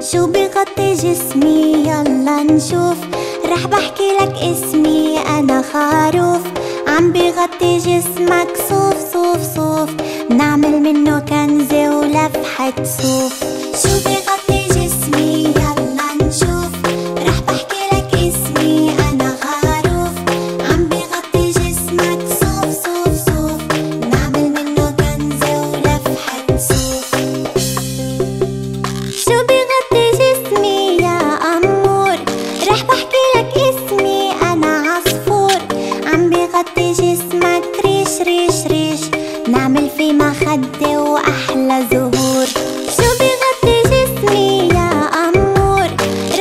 شو بغطي جسمي؟ يلا نشوف. رح بحكي لك اسمي أنا خروف عم بغطي جسمك صوف صوف صوف. نعمل منه كنزة ولفحة صوف. شو بغطي عم بغطي جسمك ريش ريش. ريش نعمل في مخدة وأحلى زهور. شو بغطي جسمي يا أمور؟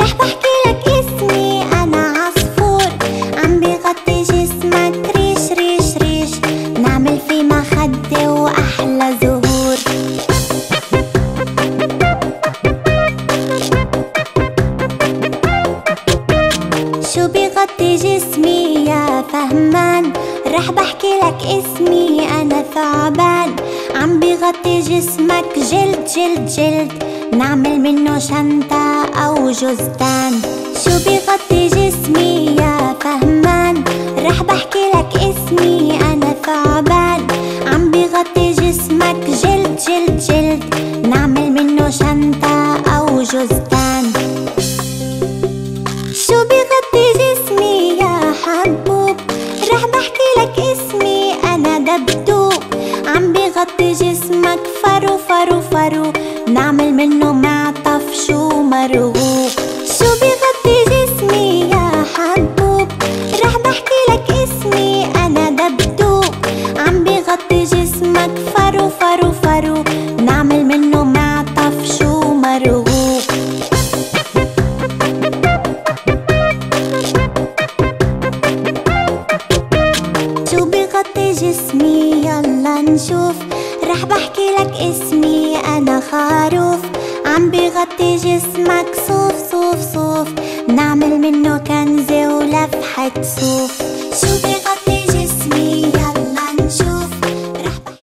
رح بحكي لك اسمي أنا عصفور. عم بغطي جسمك ريش ريش. ريش نعمل في مخدة وأحلى زهور. شو بغطي فهمان رح بحكي لك اسمي أنا ثعبان. عم بغطي جسمك جلد جلد جلد. نعمل منه شنطة أو جزدان. شو بغطي جسمي؟ فرو نعمل منه معطف شو مرغوب شو بغطي جسمي يا حبوب رح بحكي لك اسمي أنا دبدوب عم بغطي جسمك فرو فرو فرو نعمل منه معطف شو مرغوب شو بغطي جسمي يلا نشوف رح بحكي لك اسمي أنا خروف. عم بغطي جسمك صوف صوف صوف. نعمل منه كنزة ولفحة صوف.